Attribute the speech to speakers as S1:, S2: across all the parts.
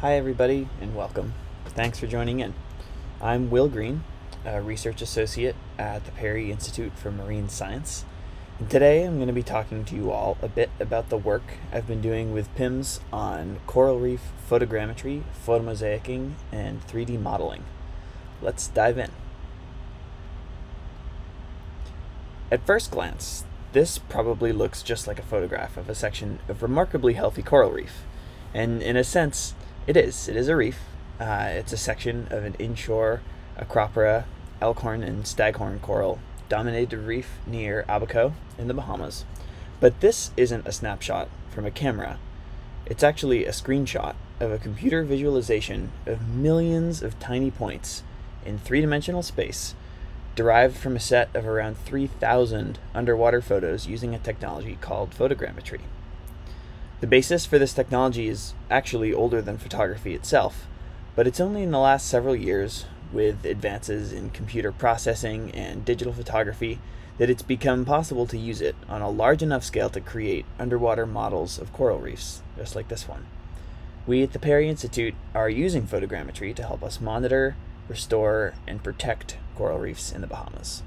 S1: Hi, everybody, and welcome. Thanks for joining in. I'm Will Greene, a research associate at the Perry Institute for Marine Science. And today I'm going to be talking to you all a bit about the work I've been doing with PIMS on coral reef photogrammetry, photomosaicing, and 3D modeling. Let's dive in. At first glance, this probably looks just like a photograph of a section of remarkably healthy coral reef. And in a sense, it is. It is a reef. Uh, it's a section of an inshore Acropora, elkhorn, and staghorn coral dominated reef near Abaco in the Bahamas. But this isn't a snapshot from a camera. It's actually a screenshot of a computer visualization of millions of tiny points in three dimensional space, derived from a set of around 3,000 underwater photos using a technology called photogrammetry. The basis for this technology is actually older than photography itself, but it's only in the last several years, with advances in computer processing and digital photography, that it's become possible to use it on a large enough scale to create underwater models of coral reefs, just like this one. We at the Perry Institute are using photogrammetry to help us monitor, restore, and protect coral reefs in the Bahamas.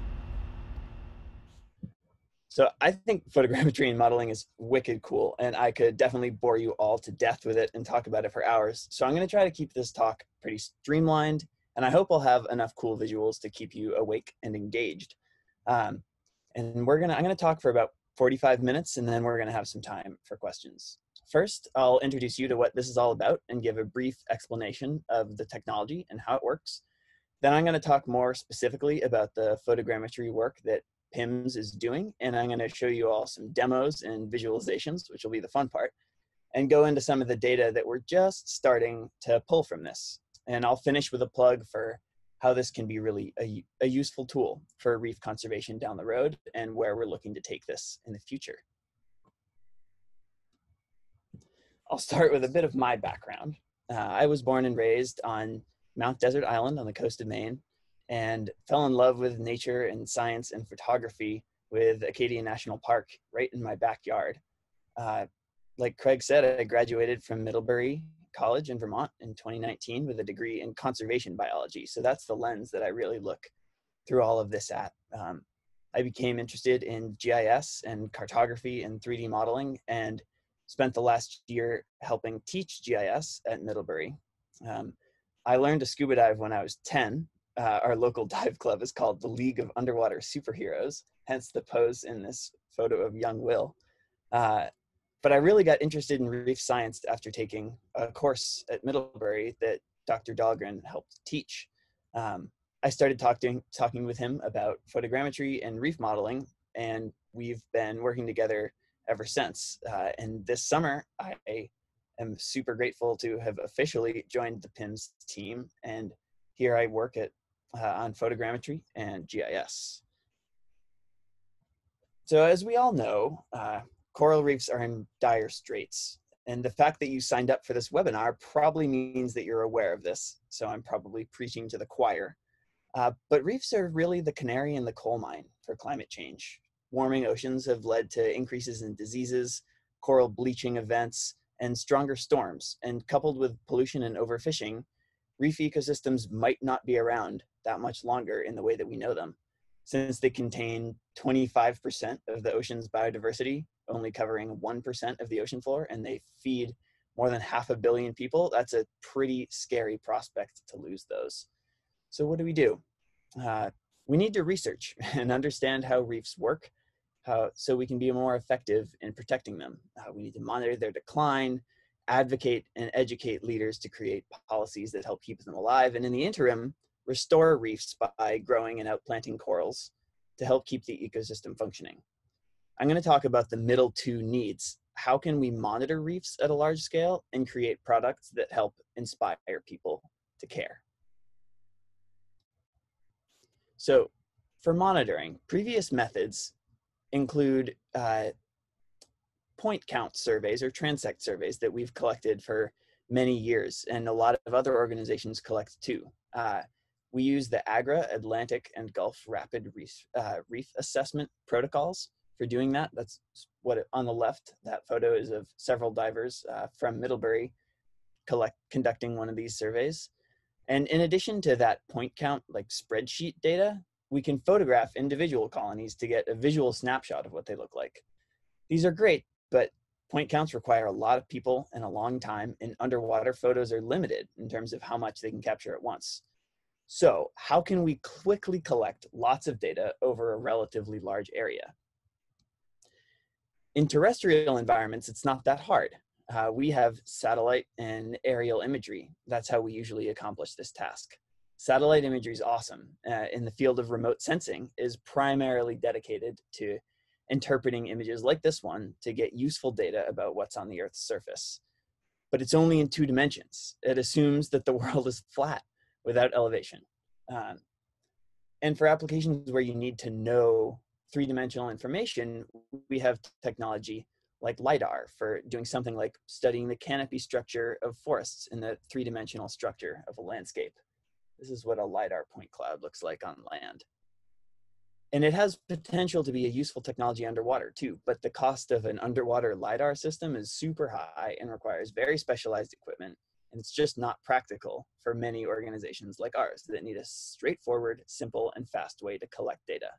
S1: So I think photogrammetry and modeling is wicked cool, and I could definitely bore you all to death with it and talk about it for hours. So I'm going to try to keep this talk pretty streamlined, and I hope I'll have enough cool visuals to keep you awake and engaged. Um, and we're gonna I'm gonna talk for about 45 minutes, and then we're gonna have some time for questions. First, I'll introduce you to what this is all about and give a brief explanation of the technology and how it works. Then I'm going to talk more specifically about the photogrammetry work that PIMS is doing. And I'm going to show you all some demos and visualizations, which will be the fun part, and go into some of the data that we're just starting to pull from this. And I'll finish with a plug for how this can be really a, a useful tool for reef conservation down the road and where we're looking to take this in the future. I'll start with a bit of my background. Uh, I was born and raised on Mount Desert Island on the coast of Maine and fell in love with nature and science and photography with Acadia National Park right in my backyard. Uh, like Craig said, I graduated from Middlebury College in Vermont in 2019 with a degree in conservation biology. So that's the lens that I really look through all of this at. Um, I became interested in GIS and cartography and 3D modeling and spent the last year helping teach GIS at Middlebury. Um, I learned to scuba dive when I was 10 uh, our local dive club is called the League of Underwater Superheroes, hence the pose in this photo of young Will. Uh, but I really got interested in reef science after taking a course at Middlebury that Dr. Dahlgren helped teach. Um, I started talking talking with him about photogrammetry and reef modeling, and we've been working together ever since. Uh, and this summer, I am super grateful to have officially joined the PIMS team, and here I work at uh, on photogrammetry and GIS. So as we all know, uh, coral reefs are in dire straits. And the fact that you signed up for this webinar probably means that you're aware of this. So I'm probably preaching to the choir. Uh, but reefs are really the canary in the coal mine for climate change. Warming oceans have led to increases in diseases, coral bleaching events, and stronger storms. And coupled with pollution and overfishing, reef ecosystems might not be around that much longer in the way that we know them. Since they contain 25% of the ocean's biodiversity, only covering 1% of the ocean floor, and they feed more than half a billion people, that's a pretty scary prospect to lose those. So, what do we do? Uh, we need to research and understand how reefs work how, so we can be more effective in protecting them. Uh, we need to monitor their decline, advocate and educate leaders to create policies that help keep them alive. And in the interim, restore reefs by growing and outplanting corals to help keep the ecosystem functioning. I'm going to talk about the middle two needs. How can we monitor reefs at a large scale and create products that help inspire people to care? So, for monitoring, previous methods include uh, point count surveys or transect surveys that we've collected for many years, and a lot of other organizations collect too. Uh, we use the AGRRA, Atlantic and Gulf Rapid Reef, uh, Reef Assessment protocols for doing that. That's what it, on the left, that photo is of several divers uh, from Middlebury collect conducting one of these surveys. And in addition to that point count, like spreadsheet data, we can photograph individual colonies to get a visual snapshot of what they look like. These are great, but point counts require a lot of people and a long time, and underwater photos are limited in terms of how much they can capture at once. So how can we quickly collect lots of data over a relatively large area? In terrestrial environments, it's not that hard. Uh, we have satellite and aerial imagery. That's how we usually accomplish this task. Satellite imagery is awesome. Uh, in the field of remote sensing is primarily dedicated to interpreting images like this one to get useful data about what's on the Earth's surface. But it's only in two dimensions. It assumes that the world is flat without elevation. Um, and for applications where you need to know three-dimensional information, we have technology like LiDAR for doing something like studying the canopy structure of forests in the three-dimensional structure of a landscape. This is what a LiDAR point cloud looks like on land. And it has potential to be a useful technology underwater too, but the cost of an underwater LiDAR system is super high and requires very specialized equipment. And it's just not practical for many organizations like ours that need a straightforward, simple, and fast way to collect data.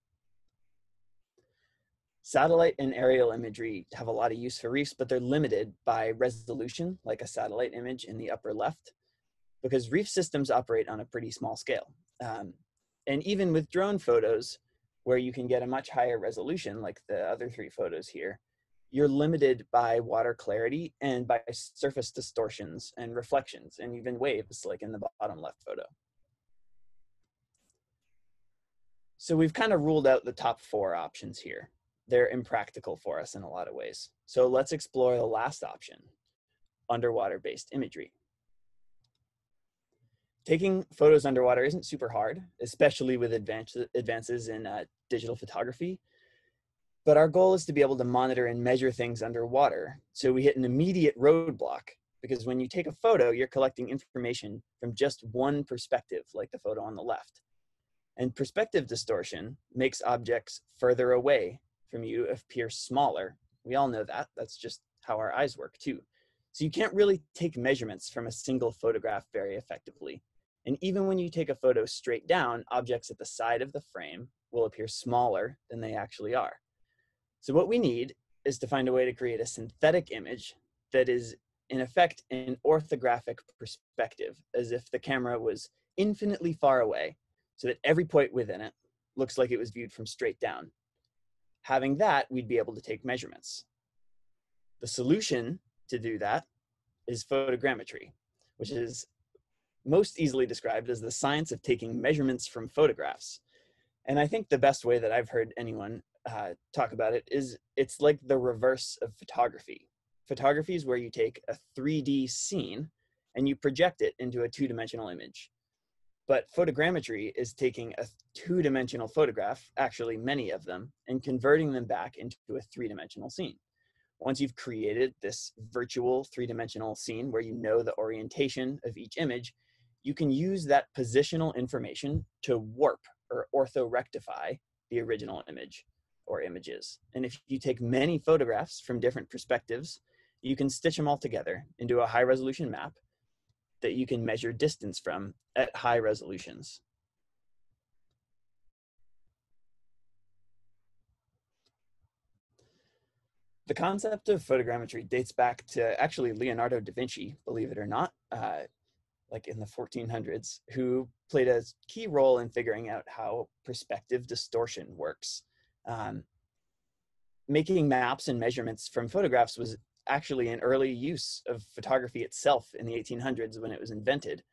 S1: Satellite and aerial imagery have a lot of use for reefs, but they're limited by resolution, like a satellite image in the upper left, because reef systems operate on a pretty small scale. Um, and even with drone photos, where you can get a much higher resolution, like the other three photos here, you're limited by water clarity and by surface distortions and reflections and even waves, like in the bottom left photo. So we've kind of ruled out the top four options here they're impractical for us in a lot of ways. So let's explore the last option, underwater-based imagery. Taking photos underwater isn't super hard, especially with advances in uh, digital photography. But our goal is to be able to monitor and measure things underwater. So we hit an immediate roadblock because when you take a photo, you're collecting information from just one perspective, like the photo on the left. And perspective distortion makes objects further away from you appear smaller. We all know that. That's just how our eyes work too. So you can't really take measurements from a single photograph very effectively. And even when you take a photo straight down, objects at the side of the frame will appear smaller than they actually are. So what we need is to find a way to create a synthetic image that is in effect an orthographic perspective, as if the camera was infinitely far away so that every point within it looks like it was viewed from straight down. Having that, we'd be able to take measurements. The solution to do that is photogrammetry, which is most easily described as the science of taking measurements from photographs. And I think the best way that I've heard anyone uh, talk about it is it's like the reverse of photography. Photography is where you take a 3D scene and you project it into a two dimensional image. But photogrammetry is taking a two dimensional photograph, actually many of them, and converting them back into a three dimensional scene. Once you've created this virtual three dimensional scene where you know the orientation of each image, you can use that positional information to warp or orthorectify the original image or images. And if you take many photographs from different perspectives, you can stitch them all together into a high resolution map that you can measure distance from at high resolutions. The concept of photogrammetry dates back to actually Leonardo da Vinci, believe it or not, uh, like in the 1400s, who played a key role in figuring out how perspective distortion works. Um, making maps and measurements from photographs was actually an early use of photography itself in the 1800s when it was invented.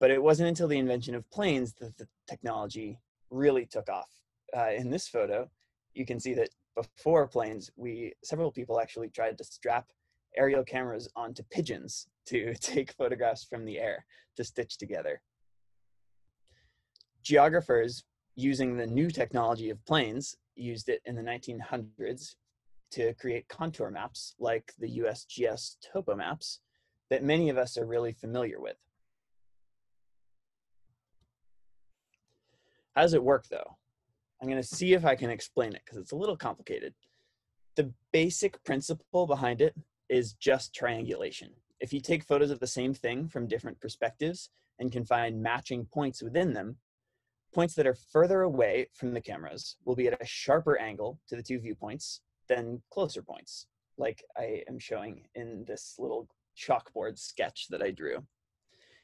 S1: But it wasn't until the invention of planes that the technology really took off. Uh, in this photo, you can see that before planes, we several people actually tried to strap aerial cameras onto pigeons to take photographs from the air to stitch together. Geographers using the new technology of planes used it in the 1900s to create contour maps like the USGS topo maps that many of us are really familiar with. How does it work though? I'm gonna see if I can explain it because it's a little complicated. The basic principle behind it is just triangulation. if you take photos of the same thing from different perspectives and can find matching points within them, points that are further away from the cameras will be at a sharper angle to the two viewpoints than closer points, like I am showing in this little chalkboard sketch that I drew.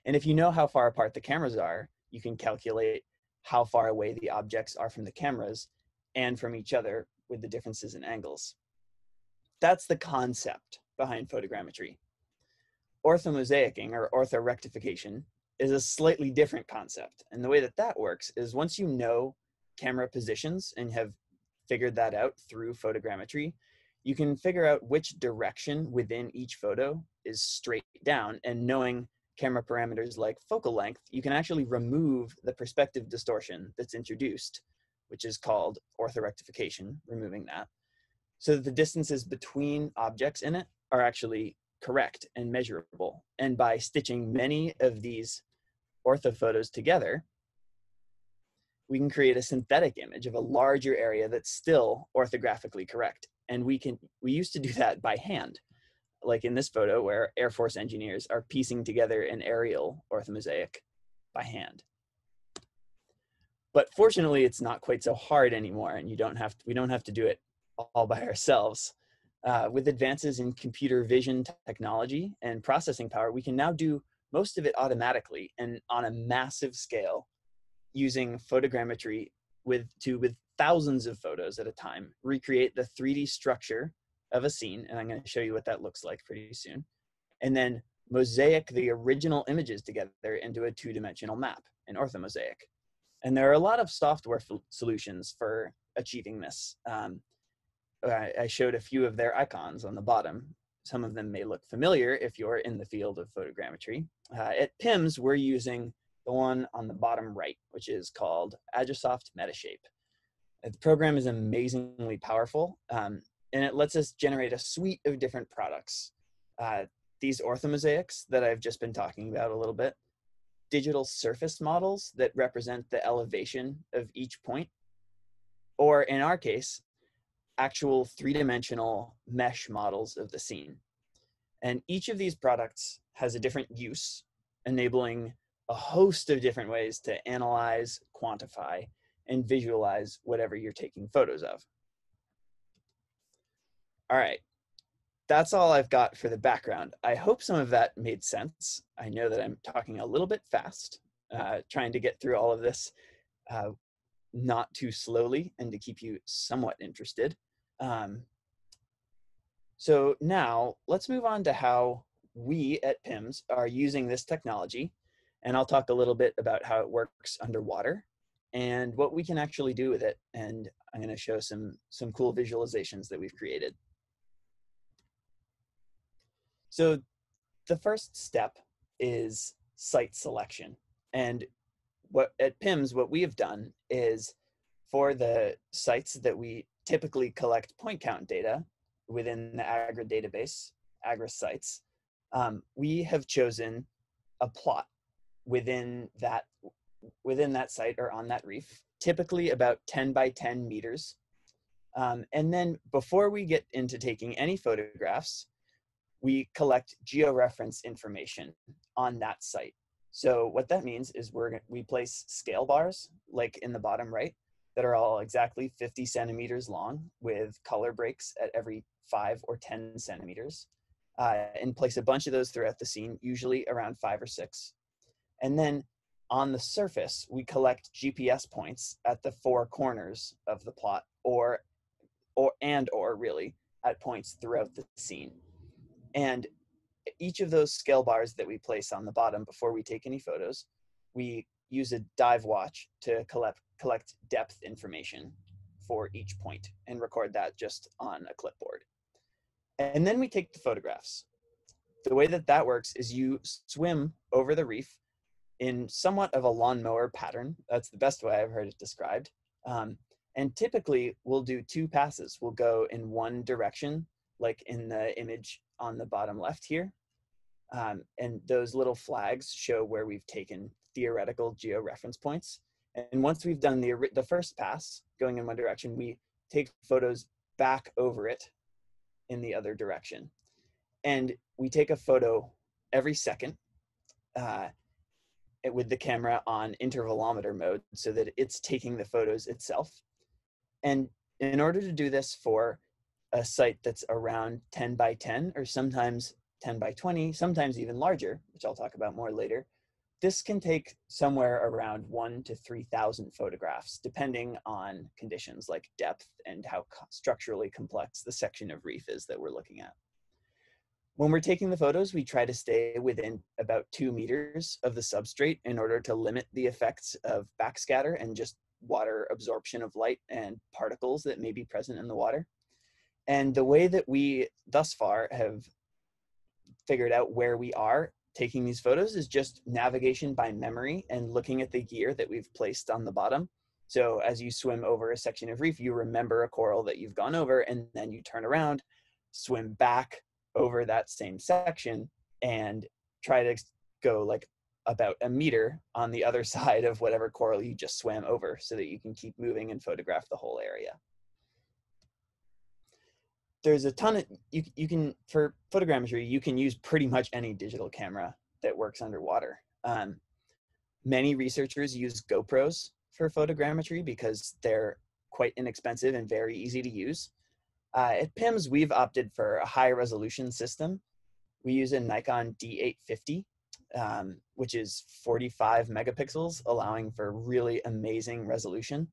S1: And if you know how far apart the cameras are, you can calculate how far away the objects are from the cameras and from each other with the differences in angles. That's the concept behind photogrammetry. Orthomosaicing or orthorectification is a slightly different concept. And the way that that works is once you know camera positions and have figured that out through photogrammetry, you can figure out which direction within each photo is straight down and knowing camera parameters like focal length, you can actually remove the perspective distortion that's introduced, which is called orthorectification, removing that, so that the distances between objects in it are actually correct and measurable. And by stitching many of these orthophotos together, we can create a synthetic image of a larger area that's still orthographically correct. And we can we used to do that by hand, like in this photo where Air Force engineers are piecing together an aerial orthomosaic by hand. But fortunately, it's not quite so hard anymore, and you don't have to, we don't have to do it all by ourselves. Uh, with advances in computer vision technology and processing power, we can now do most of it automatically and on a massive scale using photogrammetry with to with thousands of photos at a time recreate the 3d structure of a scene and i'm going to show you what that looks like pretty soon and then mosaic the original images together into a two-dimensional map an orthomosaic. And there are a lot of software solutions for achieving this. Um, I showed a few of their icons on the bottom some of them may look familiar if you're in the field of photogrammetry. Uh, at PIMS, we're using the one on the bottom right, which is called Agisoft Metashape. Uh, the program is amazingly powerful, um, and it lets us generate a suite of different products. Uh, these orthomosaics that I've just been talking about a little bit, digital surface models that represent the elevation of each point, or in our case, actual three-dimensional mesh models of the scene. And each of these products has a different use, enabling a host of different ways to analyze, quantify, and visualize whatever you're taking photos of. All right, that's all I've got for the background. I hope some of that made sense. I know that I'm talking a little bit fast, uh, trying to get through all of this uh, not too slowly and to keep you somewhat interested. Um, so now let's move on to how we at PIMS are using this technology. And I'll talk a little bit about how it works underwater and what we can actually do with it. And I'm going to show some, some cool visualizations that we've created. So the first step is site selection. And what at PIMS, what we have done is for the sites that we typically collect point count data within the AGRRA database, AGRRA sites, um, we have chosen a plot within that within that site or on that reef, typically about 10 by 10 meters. Um, and then before we get into taking any photographs, we collect georeference information on that site. So what that means is we're we place scale bars, like in the bottom right, that are all exactly 50 centimeters long with color breaks at every five or 10 centimeters uh, and place a bunch of those throughout the scene, usually around five or six. And then on the surface, we collect GPS points at the four corners of the plot or, or, and or really at points throughout the scene. And each of those scale bars that we place on the bottom before we take any photos, we use a dive watch to collect collect depth information for each point and record that just on a clipboard. And then we take the photographs. The way that that works is you swim over the reef in somewhat of a lawnmower pattern. That's the best way I've heard it described. Um, and typically we'll do two passes. We'll go in one direction, like in the image on the bottom left here. Um, and those little flags show where we've taken theoretical georeference points. And once we've done the, the first pass going in one direction, we take photos back over it in the other direction. And we take a photo every second uh, with the camera on intervalometer mode so that it's taking the photos itself. And in order to do this for a site that's around 10 by 10 or sometimes 10 by 20, sometimes even larger, which I'll talk about more later, this can take somewhere around one to 3,000 photographs, depending on conditions like depth and how structurally complex the section of reef is that we're looking at. When we're taking the photos, we try to stay within about two meters of the substrate in order to limit the effects of backscatter and just water absorption of light and particles that may be present in the water. And the way that we thus far have figured out where we are taking these photos is just navigation by memory and looking at the gear that we've placed on the bottom. So as you swim over a section of reef, you remember a coral that you've gone over and then you turn around, swim back over that same section and try to go like about a meter on the other side of whatever coral you just swam over so that you can keep moving and photograph the whole area there's a ton of you you can for photogrammetry you can use pretty much any digital camera that works underwater. Um, many researchers use GoPros for photogrammetry because they're quite inexpensive and very easy to use. Uh, at PIMS, we've opted for a high resolution system. We use a Nikon D850, um, which is 45 megapixels, allowing for really amazing resolution.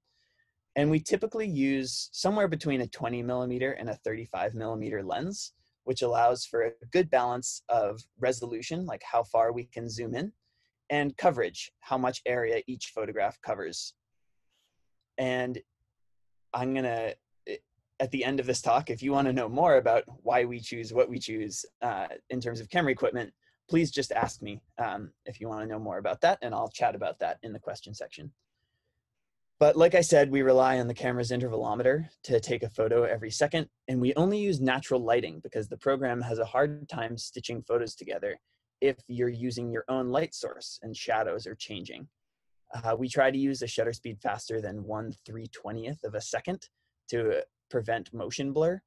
S1: And we typically use somewhere between a 20 millimeter and a 35 millimeter lens, which allows for a good balance of resolution, like how far we can zoom in, and coverage, how much area each photograph covers. And I'm gonna, at the end of this talk, if you wanna know more about why we choose what we choose uh, in terms of camera equipment, please just ask me um, if you wanna know more about that, and I'll chat about that in the question section. But like I said, we rely on the camera's intervalometer to take a photo every second, and we only use natural lighting because the program has a hard time stitching photos together if you're using your own light source and shadows are changing. Uh, we try to use a shutter speed faster than 1 320th of a second to prevent motion blur.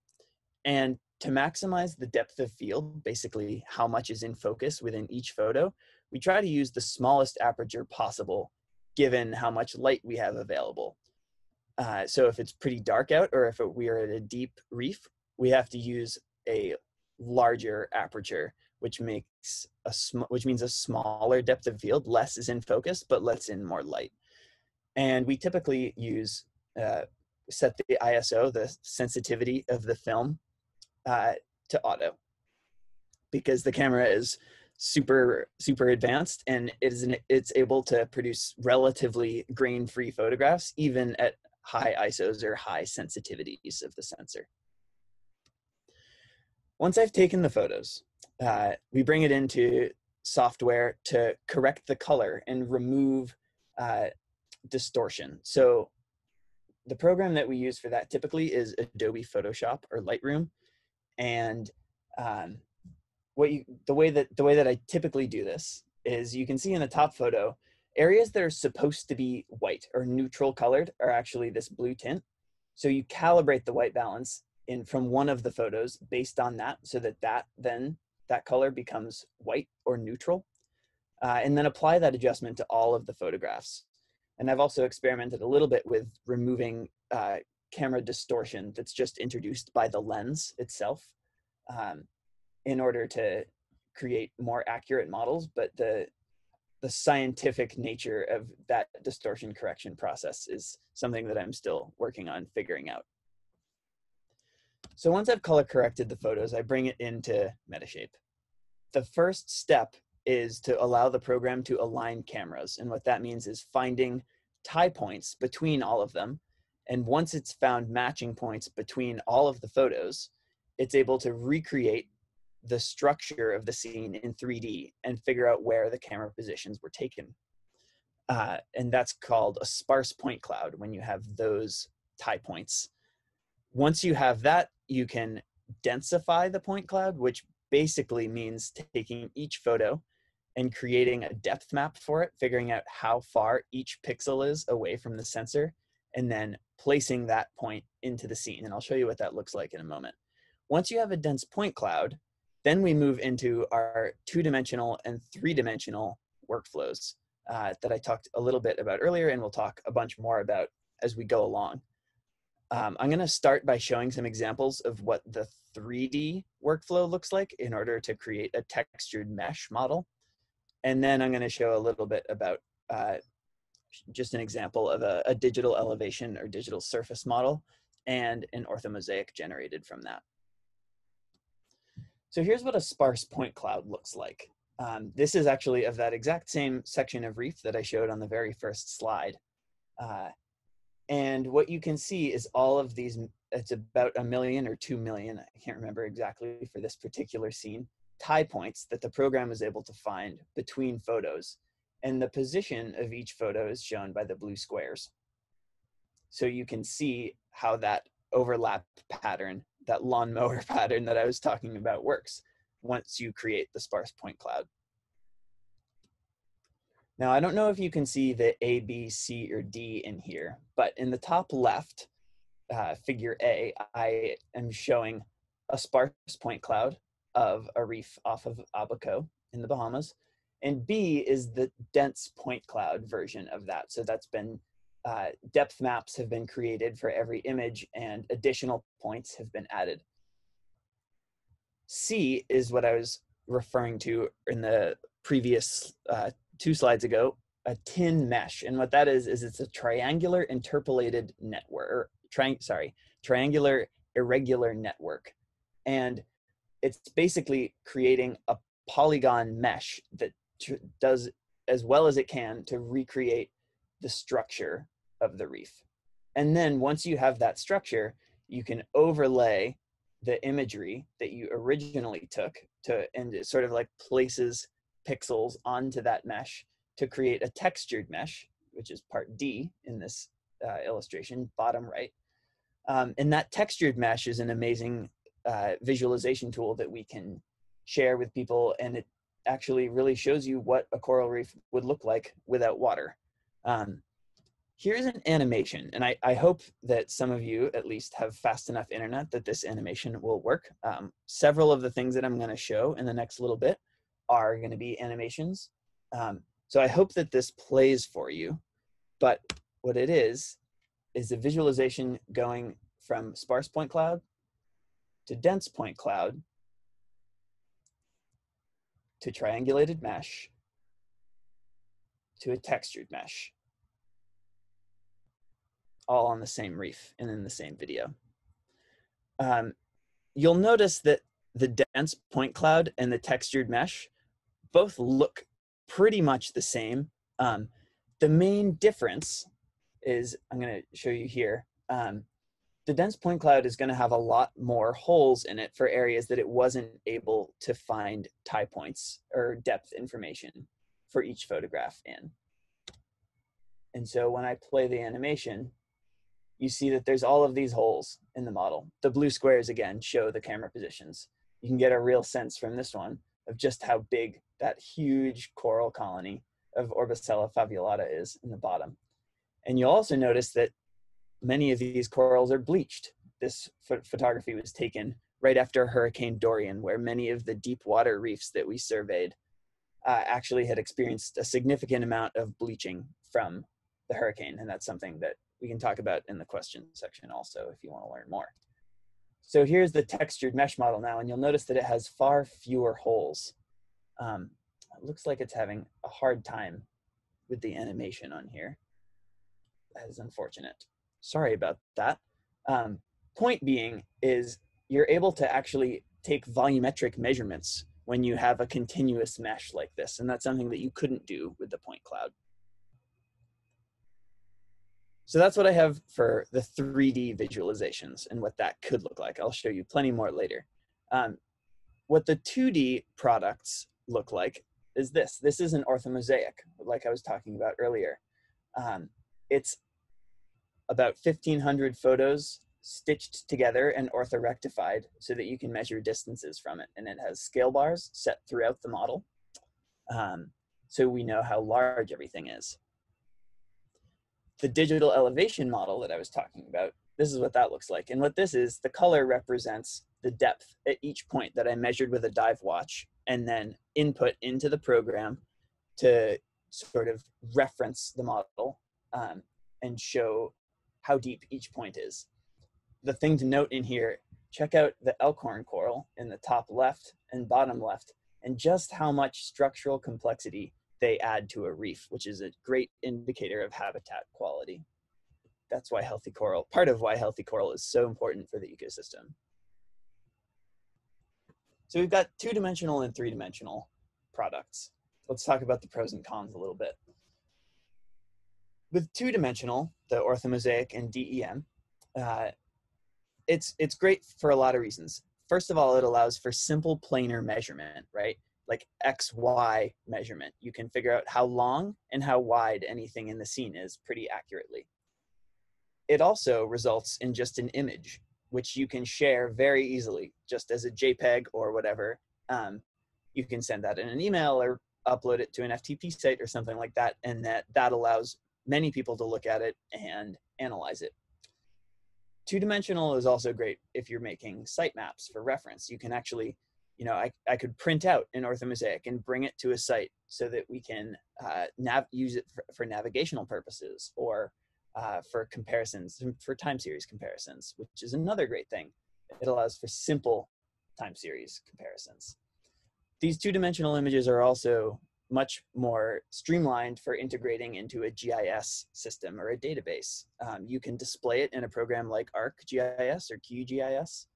S1: And to maximize the depth of field, basically how much is in focus within each photo, we try to use the smallest aperture possible given how much light we have available. Uh, so if it's pretty dark out or if it, we are at a deep reef, we have to use a larger aperture, which makes a sm- which means a smaller depth of field. Less is in focus, but lets in more light. And we typically use uh, set the ISO, the sensitivity of the film, uh, to auto, because the camera is super super advanced and it is an, it's able to produce relatively grain free photographs even at high isos or high sensitivities of the sensor. Once i've taken the photos uh, we bring it into software to correct the color and remove uh, distortion. So the program that we use for that typically is adobe photoshop or lightroom. And um, what you the way that the way that I typically do this is you can see in the top photo areas that are supposed to be white or neutral colored are actually this blue tint. So you calibrate the white balance in from one of the photos based on that so that that then that color becomes white or neutral. Uh, and then apply that adjustment to all of the photographs. And I've also experimented a little bit with removing uh, camera distortion that's just introduced by the lens itself. Um, in order to create more accurate models, but the the scientific nature of that distortion correction process is something that I'm still working on figuring out. So once I've color corrected the photos, I bring it into Metashape. The first step is to allow the program to align cameras. And what that means is finding tie points between all of them. And once it's found matching points between all of the photos, it's able to recreate the structure of the scene in 3D and figure out where the camera positions were taken. Uh, and that's called a sparse point cloud when you have those tie points. Once you have that, you can densify the point cloud, which basically means taking each photo and creating a depth map for it, figuring out how far each pixel is away from the sensor, and then placing that point into the scene. And I'll show you what that looks like in a moment. Once you have a dense point cloud, Then we move into our two-dimensional and three-dimensional workflows uh, that I talked a little bit about earlier and we'll talk a bunch more about as we go along. Um, I'm gonna start by showing some examples of what the 3D workflow looks like in order to create a textured mesh model. And then I'm gonna show a little bit about uh, just an example of a, a digital elevation or digital surface model and an orthomosaic generated from that. So here's what a sparse point cloud looks like. Um, this is actually of that exact same section of reef that I showed on the very first slide. Uh, and what you can see is all of these, it's about a million or 2 million, I can't remember exactly for this particular scene, tie points that the program was able to find between photos. And the position of each photo is shown by the blue squares. So you can see how that overlap pattern, that lawnmower pattern that I was talking about works once you create the sparse point cloud. Now, I don't know if you can see the A, B, C, or D in here, but in the top left, uh, figure A, I am showing a sparse point cloud of a reef off of Abaco in the Bahamas. And B is the dense point cloud version of that. So that's been, uh, depth maps have been created for every image and additional points have been added. C is what I was referring to in the previous uh, two slides ago, a tin mesh. And what that is, is it's a triangular interpolated network, tri sorry, triangular irregular network. And it's basically creating a polygon mesh that does as well as it can to recreate the structure of the reef. And then once you have that structure, you can overlay the imagery that you originally took to and it sort of like places pixels onto that mesh to create a textured mesh, which is part D in this uh, illustration, bottom right. Um, and that textured mesh is an amazing uh, visualization tool that we can share with people and it actually really shows you what a coral reef would look like without water. Um, here's an animation, and I, I hope that some of you at least have fast enough internet that this animation will work. Um, several of the things that I'm gonna show in the next little bit are gonna be animations. Um, so I hope that this plays for you, but what it is, is a visualization going from sparse point cloud to dense point cloud to triangulated mesh to a textured mesh all on the same reef and in the same video. Um, you'll notice that the dense point cloud and the textured mesh both look pretty much the same. Um, the main difference is, I'm gonna show you here, um, the dense point cloud is gonna have a lot more holes in it for areas that it wasn't able to find tie points or depth information for each photograph in. And so when I play the animation, you see that there's all of these holes in the model. The blue squares again show the camera positions. You can get a real sense from this one of just how big that huge coral colony of Orbicella faveolata is in the bottom. And you'll also notice that many of these corals are bleached. This ph photography was taken right after Hurricane Dorian, where many of the deep water reefs that we surveyed uh, actually had experienced a significant amount of bleaching from the hurricane. And that's something that we can talk about in the question section also if you want to learn more. So here's the textured mesh model now, and you'll notice that it has far fewer holes. Um, it looks like it's having a hard time with the animation on here. That is unfortunate. Sorry about that. Um, point being is you're able to actually take volumetric measurements when you have a continuous mesh like this, and that's something that you couldn't do with the point cloud. So that's what I have for the 3D visualizations and what that could look like. I'll show you plenty more later. Um, what the 2D products look like is this. This is an orthomosaic, like I was talking about earlier. Um, it's about 1,500 photos stitched together and orthorectified so that you can measure distances from it. And it has scale bars set throughout the model. Um, so we know how large everything is the digital elevation model that I was talking about, this is what that looks like. And what this is, the color represents the depth at each point that I measured with a dive watch and then input into the program to sort of reference the model um, and show how deep each point is. The thing to note in here, check out the elkhorn coral in the top left and bottom left and just how much structural complexity they add to a reef, which is a great indicator of habitat quality. That's why healthy coral, part of why healthy coral is so important for the ecosystem. So we've got two-dimensional and three-dimensional products. Let's talk about the pros and cons a little bit. With two-dimensional, the orthomosaic and DEM, uh, it's, it's great for a lot of reasons. First of all, it allows for simple planar measurement, right? Like X, Y measurement. You can figure out how long and how wide anything in the scene is pretty accurately. It also results in just an image which you can share very easily just as a JPEG or whatever. Um, you can send that in an email or upload it to an FTP site or something like that. And that, that allows many people to look at it and analyze it. Two dimensional is also great if you're making site maps for reference. You can actually, you know, I, I could print out an orthomosaic and bring it to a site so that we can uh, nav use it for, for navigational purposes or uh, for comparisons, for time series comparisons, which is another great thing. It allows for simple time series comparisons. These two-dimensional images are also much more streamlined for integrating into a GIS system or a database. Um, you can display it in a program like ArcGIS or QGIS.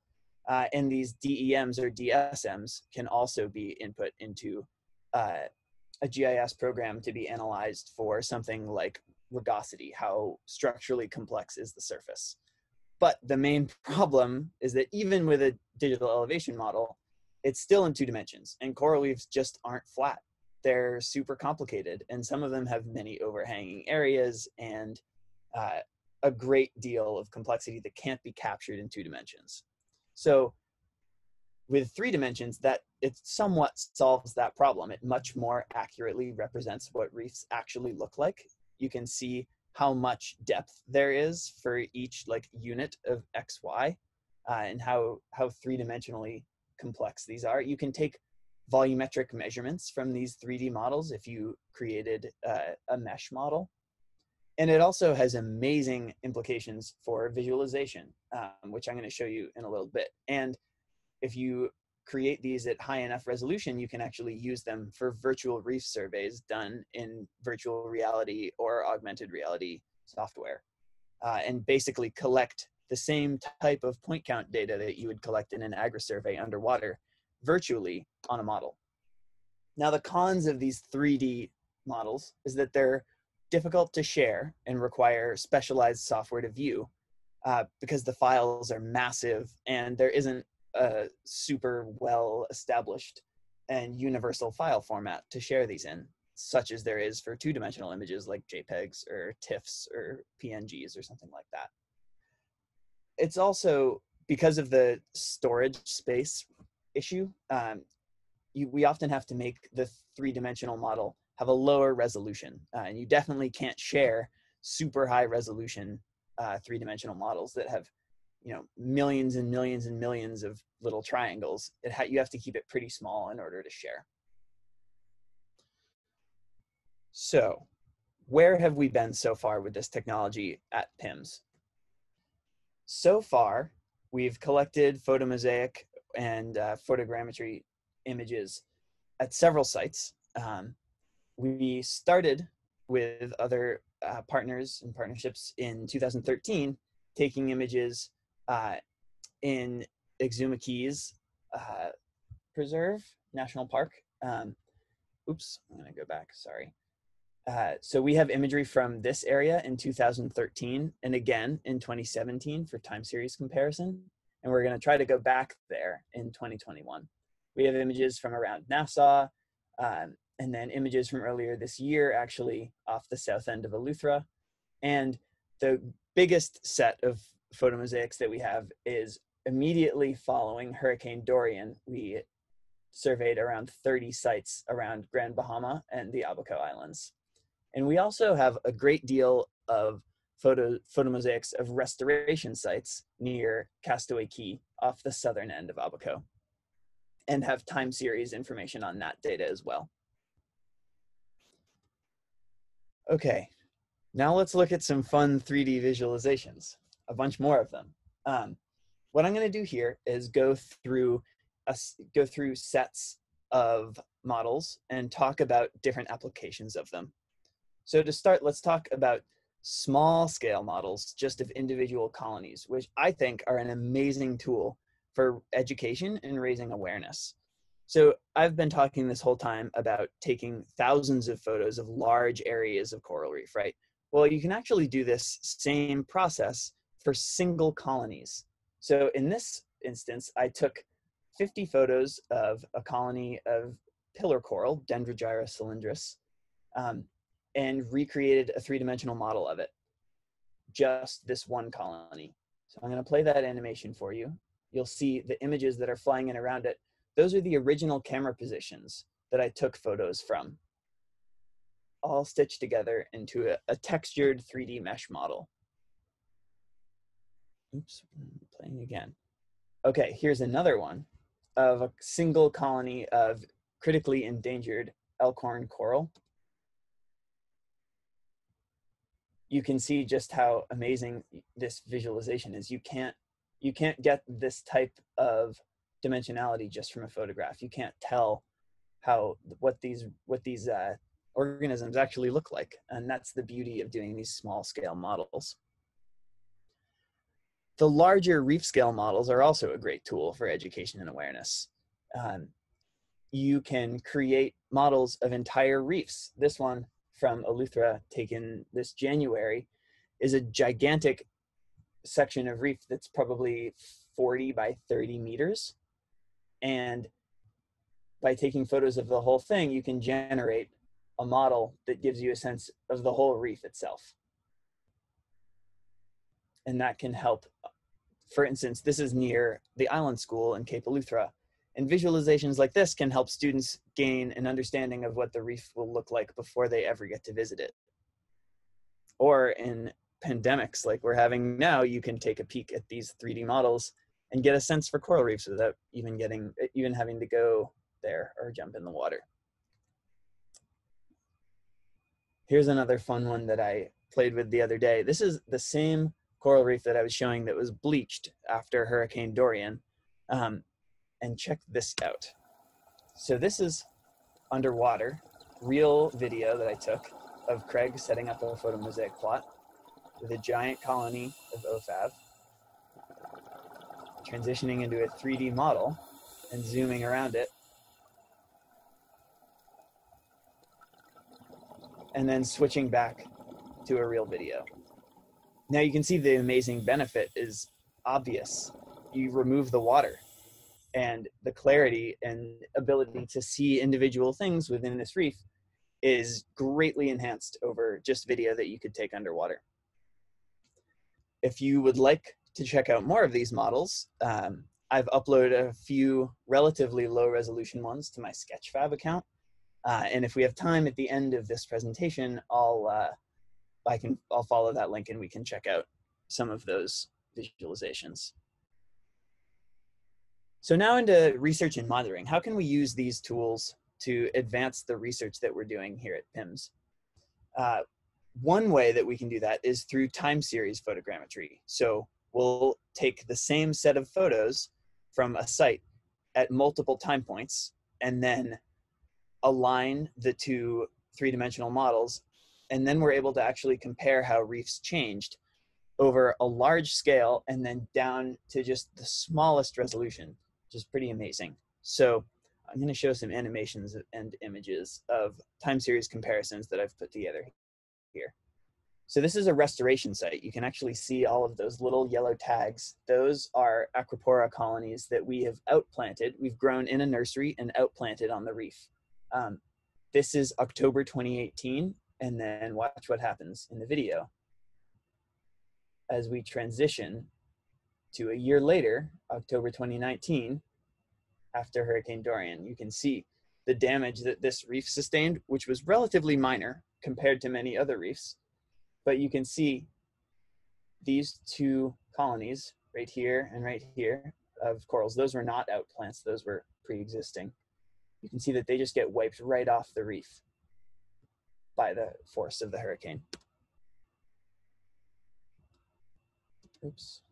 S1: Uh, and these DEMs or DSMs can also be input into uh, a GIS program to be analyzed for something like rugosity, how structurally complex is the surface. But the main problem is that even with a digital elevation model, it's still in two dimensions and coral reefs just aren't flat. They're super complicated and some of them have many overhanging areas and uh, a great deal of complexity that can't be captured in two dimensions. So with three dimensions, that it somewhat solves that problem. It much more accurately represents what reefs actually look like. You can see how much depth there is for each like unit of xy uh, and how how three-dimensionally complex these are. You can take volumetric measurements from these 3d models if you created uh, a mesh model and it also has amazing implications for visualization um, which i'm going to show you in a little bit and if you create these at high enough resolution, you can actually use them for virtual reef surveys done in virtual reality or augmented reality software. Uh, and basically collect the same type of point count data that you would collect in an AGRRA-survey underwater virtually on a model. Now the cons of these 3D models is that they're difficult to share and require specialized software to view uh, because the files are massive and there isn't a super well established and universal file format to share these in, such as there is for two dimensional images like JPEGs or TIFFs or PNGs or something like that. It's also because of the storage space issue, um, you, we often have to make the three dimensional model have a lower resolution. Uh, and you definitely can't share super high resolution uh, three dimensional models that have you know millions and millions and millions of little triangles it ha- you have to keep it pretty small in order to share so where have we been so far with this technology at pims so far we've collected photomosaic and uh, photogrammetry images at several sites um, we started with other uh, partners and partnerships in 2013 taking images uh, in Exuma Cays uh, Preserve National Park. Um, oops, I'm gonna go back, sorry. Uh, so we have imagery from this area in 2013 and again in 2017 for time series comparison. And we're gonna try to go back there in 2021. We have images from around Nassau um, and then images from earlier this year actually off the south end of Eleuthera. And the biggest set of photomosaics that we have is immediately following Hurricane Dorian, we surveyed around 30 sites around Grand Bahama and the Abaco Islands. And we also have a great deal of photo photomosaics of restoration sites near Castaway Cay off the southern end of Abaco and have time series information on that data as well. Okay, now let's look at some fun 3D visualizations, a bunch more of them. Um, what I'm gonna do here is go through, a, go through sets of models and talk about different applications of them. So to start, let's talk about small scale models just of individual colonies, which I think are an amazing tool for education and raising awareness. So I've been talking this whole time about taking thousands of photos of large areas of coral reef, right? Well, you can actually do this same process for single colonies. So in this instance, I took 50 photos of a colony of pillar coral, Dendrogyra cylindrus, um, and recreated a three-dimensional model of it, just this one colony. So I'm gonna play that animation for you. You'll see the images that are flying in around it. Those are the original camera positions that I took photos from, all stitched together into a, a textured 3D mesh model. Oops, playing again. Okay, here's another one of a single colony of critically endangered elkhorn coral. you can see just how amazing this visualization is. You can't you can't get this type of dimensionality just from a photograph. You can't tell how what these what these uh, organisms actually look like, and that's the beauty of doing these small scale models. The larger reef scale models are also a great tool for education and awareness. Um, you can create models of entire reefs. This one from Eleuthera taken this January is a gigantic section of reef that's probably 40 by 30 meters. And by taking photos of the whole thing, you can generate a model that gives you a sense of the whole reef itself. And that can help. For instance, this is near the island school in Cape Eleuthera. And visualizations like this can help students gain an understanding of what the reef will look like before they ever get to visit it. Or in pandemics like we're having now, you can take a peek at these 3D models and get a sense for coral reefs without even getting, even having to go there or jump in the water. Here's another fun one that I played with the other day. This is the same coral reef that I was showing that was bleached after Hurricane Dorian. Um, and check this out. So this is underwater, real video that I took of Craig setting up a photomosaic plot with a giant colony of OFAV, transitioning into a 3D model and zooming around it. And then switching back to a real video. Now you can see the amazing benefit is obvious. You remove the water and the clarity and ability to see individual things within this reef is greatly enhanced over just video that you could take underwater. If you would like to check out more of these models, um, I've uploaded a few relatively low resolution ones to my Sketchfab account. Uh, and if we have time at the end of this presentation, I'll, uh, I can, I'll follow that link and we can check out some of those visualizations. So now into research and monitoring. How can we use these tools to advance the research that we're doing here at PIMS? Uh, one way that we can do that is through time series photogrammetry. So we'll take the same set of photos from a site at multiple time points and then align the two three-dimensional models and then we're able to actually compare how reefs changed over a large scale and then down to just the smallest resolution which is pretty amazing. So I'm going to show some animations and images of time series comparisons that I've put together here. So this is a restoration site. You can actually see all of those little yellow tags. Those are Acropora colonies that we have outplanted. We've grown in a nursery and outplanted on the reef. Um, this is October 2018, and then watch what happens in the video. As we transition to a year later, October 2019, after Hurricane Dorian, you can see the damage that this reef sustained, which was relatively minor compared to many other reefs. But you can see these two colonies right here and right here of corals. Those were not outplants, those were pre-existing. You can see that they just get wiped right off the reef by the force of the hurricane. Oops.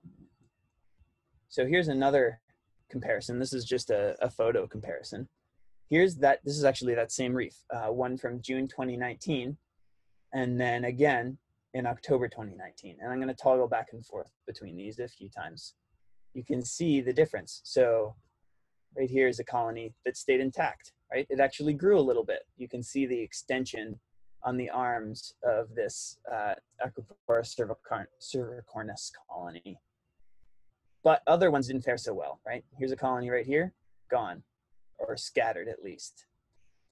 S1: So here's another comparison. This is just a, a photo comparison. Here's that, this is actually that same reef, uh, one from June 2019, and then again in October 2019. And I'm gonna toggle back and forth between these a few times. You can see the difference. So right here is a colony that stayed intact, right? It actually grew a little bit. You can see the extension on the arms of this uh, Acropora cervicornis colony. But other ones didn't fare so well, right? Here's a colony right here, gone, or scattered at least.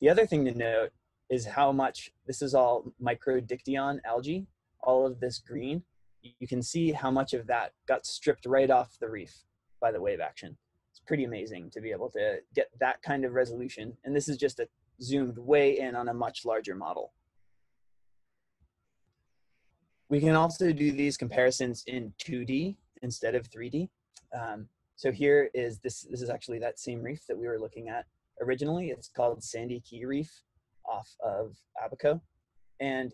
S1: The other thing to note is how much, this is all microdictyon algae, all of this green. You can see how much of that got stripped right off the reef by the wave action. It's pretty amazing to be able to get that kind of resolution. And this is just a zoomed way in on a much larger model. We can also do these comparisons in 2D instead of 3D. Um, so here is this, this is actually that same reef that we were looking at originally. It's called Sandy Cay Reef off of Abaco. And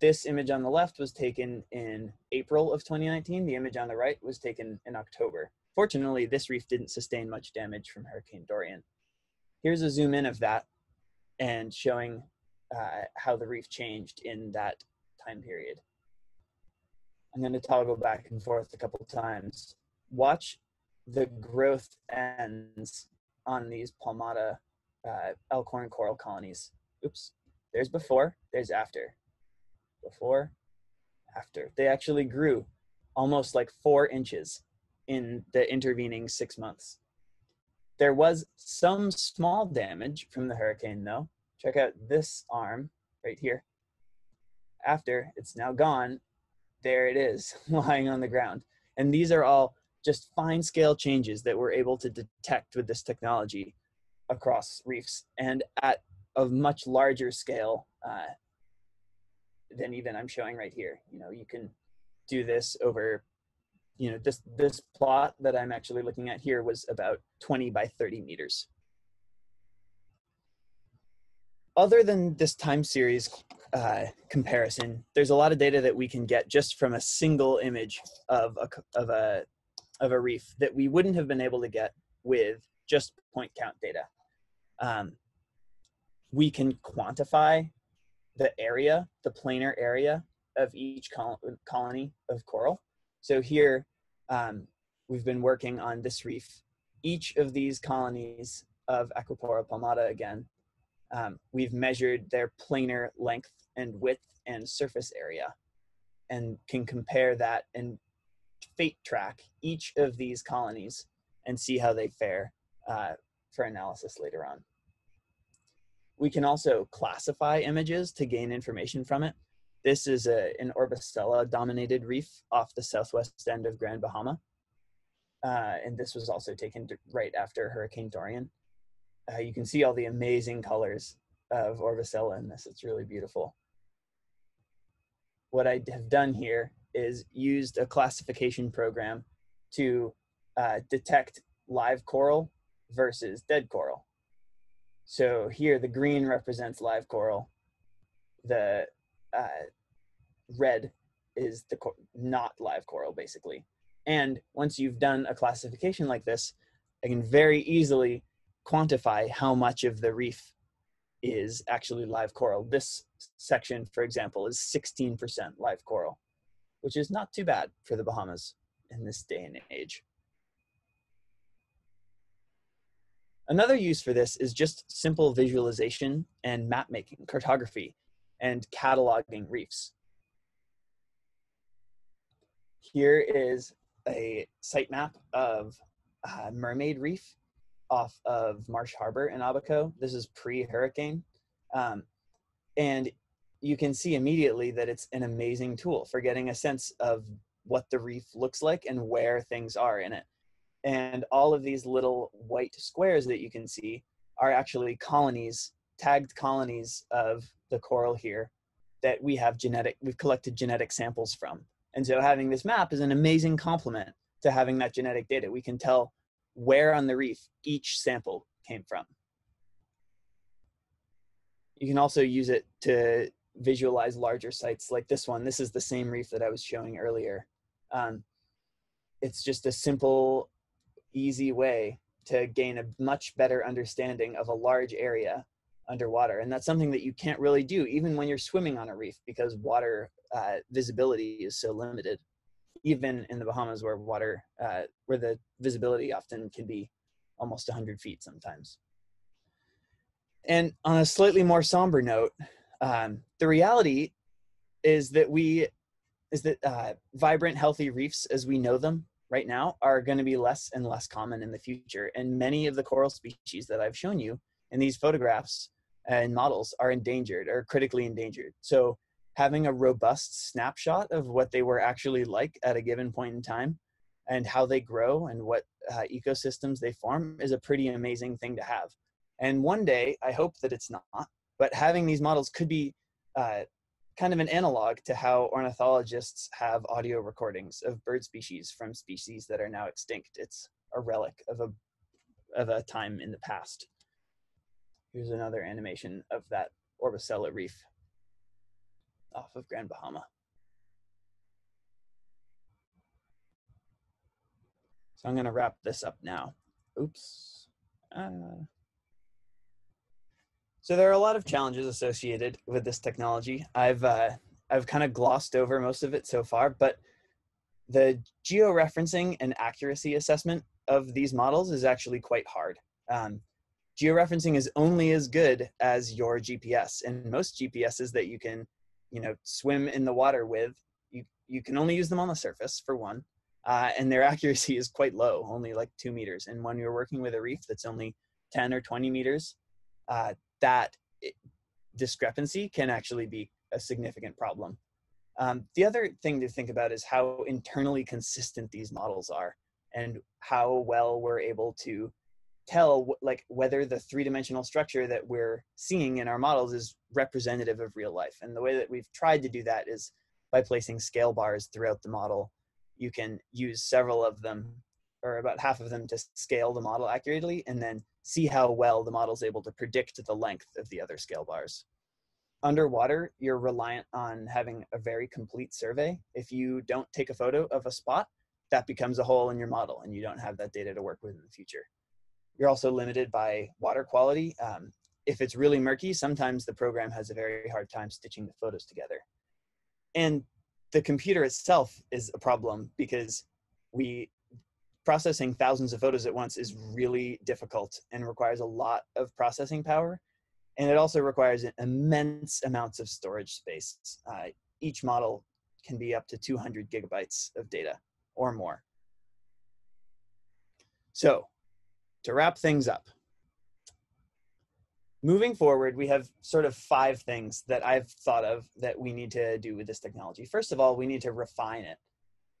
S1: this image on the left was taken in April of 2019. The image on the right was taken in October. Fortunately, this reef didn't sustain much damage from Hurricane Dorian. Here's a zoom in of that and showing uh, how the reef changed in that time period. I'm going to toggle back and forth a couple times. Watch the growth ends on these Palmata uh, elkhorn coral colonies. Oops, there's before, there's after. Before, after. They actually grew almost like four inches in the intervening six months. There was some small damage from the hurricane though. Check out this arm right here. After it's now gone, there it is lying on the ground. And these are all just fine scale changes that we're able to detect with this technology across reefs and at a much larger scale uh, than even I'm showing right here. You know, you can do this over, you know, this, this plot that I'm actually looking at here was about 20 by 30 meters. Other than this time series uh, comparison, there's a lot of data that we can get just from a single image of a, of a of a reef that we wouldn't have been able to get with just point count data. Um, we can quantify the area, the planar area of each col colony of coral. So here, um, we've been working on this reef. Each of these colonies of Acropora palmata again, um, we've measured their planar length and width and surface area and can compare that and fate track each of these colonies and see how they fare uh, for analysis later on. We can also classify images to gain information from it. This is a, an Orbicella dominated reef off the southwest end of Grand Bahama. Uh, and this was also taken right after Hurricane Dorian. Uh, you can see all the amazing colors of Orbicella in this. It's really beautiful. What I have done here is used a classification program to uh, detect live coral versus dead coral. So here the green represents live coral, the uh, red is the not live coral basically. And once you've done a classification like this, I can very easily quantify how much of the reef is actually live coral. This section, for example, is 16% live coral which is not too bad for the Bahamas in this day and age. Another use for this is just simple visualization and map making, cartography, and cataloging reefs. Here is a site map of Mermaid Reef off of Marsh Harbor in Abaco. This is pre-hurricane. Um, and you can see immediately that it's an amazing tool for getting a sense of what the reef looks like and where things are in it. And all of these little white squares that you can see are actually colonies, tagged colonies of the coral here that we have genetic, we've collected genetic samples from. And so having this map is an amazing complement to having that genetic data. We can tell where on the reef each sample came from. You can also use it to visualize larger sites like this one. This is the same reef that I was showing earlier. Um, it's just a simple, easy way to gain a much better understanding of a large area underwater. And that's something that you can't really do even when you're swimming on a reef because water uh, visibility is so limited. Even in the Bahamas where water, uh, where the visibility often can be almost 100 feet sometimes. And on a slightly more somber note, um, the reality is that we is that uh, vibrant, healthy reefs as we know them right now are going to be less and less common in the future. And many of the coral species that I've shown you in these photographs and models are endangered or critically endangered. So having a robust snapshot of what they were actually like at a given point in time and how they grow and what uh, ecosystems they form is a pretty amazing thing to have. And one day, I hope that it's not, but having these models could be uh, kind of an analog to how ornithologists have audio recordings of bird species from species that are now extinct. It's a relic of a of a time in the past. Here's another animation of that Orbicella reef off of Grand Bahama. So I'm gonna wrap this up now. Oops. Uh, so there are a lot of challenges associated with this technology. I've uh, I've kind of glossed over most of it so far, but the georeferencing and accuracy assessment of these models is actually quite hard. Um, georeferencing is only as good as your GPS, and most GPSs that you can, you know, swim in the water with, you you can only use them on the surface for one, uh, and their accuracy is quite low, only like two meters. And when you're working with a reef that's only 10 or 20 meters, uh, that discrepancy can actually be a significant problem. Um, the other thing to think about is how internally consistent these models are and how well we're able to tell like whether the three-dimensional structure that we're seeing in our models is representative of real life and the way that we've tried to do that is by placing scale bars throughout the model you can use several of them or about half of them to scale the model accurately and then see how well the model is able to predict the length of the other scale bars. Underwater, you're reliant on having a very complete survey. If you don't take a photo of a spot, that becomes a hole in your model and you don't have that data to work with in the future. You're also limited by water quality. Um, if it's really murky, sometimes the program has a very hard time stitching the photos together. And the computer itself is a problem because we processing thousands of photos at once is really difficult and requires a lot of processing power. And it also requires immense amounts of storage space. Uh, each model can be up to 200 gigabytes of data or more. So to wrap things up, moving forward, we have sort of five things that I've thought of that we need to do with this technology. First of all, we need to refine it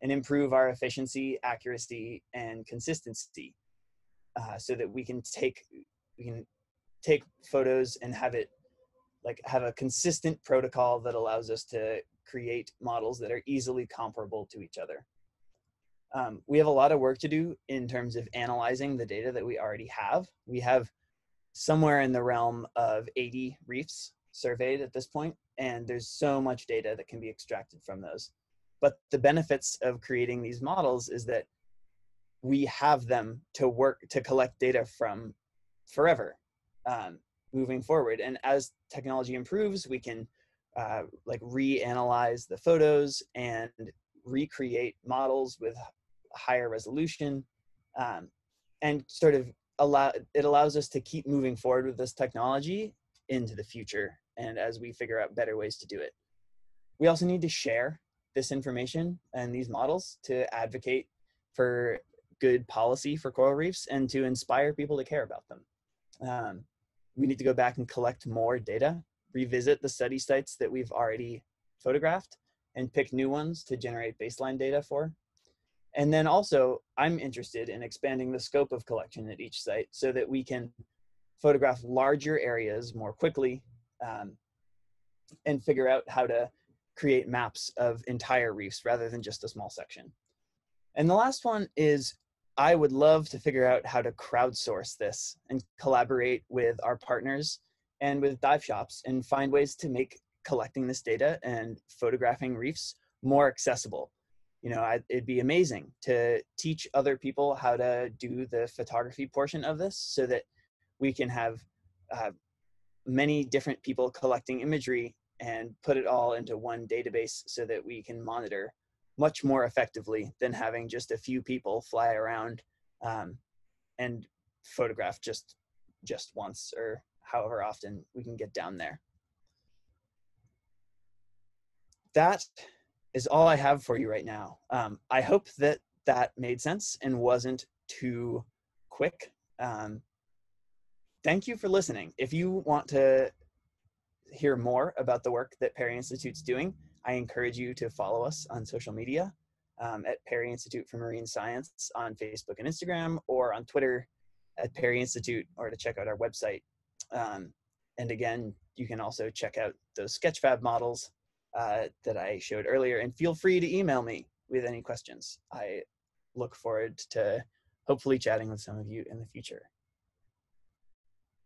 S1: and improve our efficiency, accuracy, and consistency uh, so that we can take we can take photos and have it like have a consistent protocol that allows us to create models that are easily comparable to each other. Um, we have a lot of work to do in terms of analyzing the data that we already have. We have somewhere in the realm of 80 reefs surveyed at this point, and there's so much data that can be extracted from those. But the benefits of creating these models is that we have them to work to collect data from forever um, moving forward. And as technology improves, we can uh, like reanalyze the photos and recreate models with higher resolution um, and sort of allow it allows us to keep moving forward with this technology into the future and as we figure out better ways to do it we also need to share this information and these models to advocate for good policy for coral reefs and to inspire people to care about them. Um, we need to go back and collect more data, revisit the study sites that we've already photographed, and pick new ones to generate baseline data for. And then also, I'm interested in expanding the scope of collection at each site so that we can photograph larger areas more quickly um, and figure out how to create maps of entire reefs rather than just a small section. And the last one is I would love to figure out how to crowdsource this and collaborate with our partners and with dive shops and find ways to make collecting this data and photographing reefs more accessible. You know, I, it'd be amazing to teach other people how to do the photography portion of this so that we can have uh, many different people collecting imagery and put it all into one database so that we can monitor much more effectively than having just a few people fly around um, and photograph just just once or however often we can get down there. That is all I have for you right now. Um, I hope that that made sense and wasn't too quick. Um, thank you for listening. If you want to hear more about the work that Perry Institute's doing, I encourage you to follow us on social media um, at Perry Institute for Marine Science on Facebook and Instagram, or on Twitter at Perry Institute, or to check out our website. Um, and again, you can also check out those Sketchfab models uh, that I showed earlier, and feel free to email me with any questions. I look forward to hopefully chatting with some of you in the future.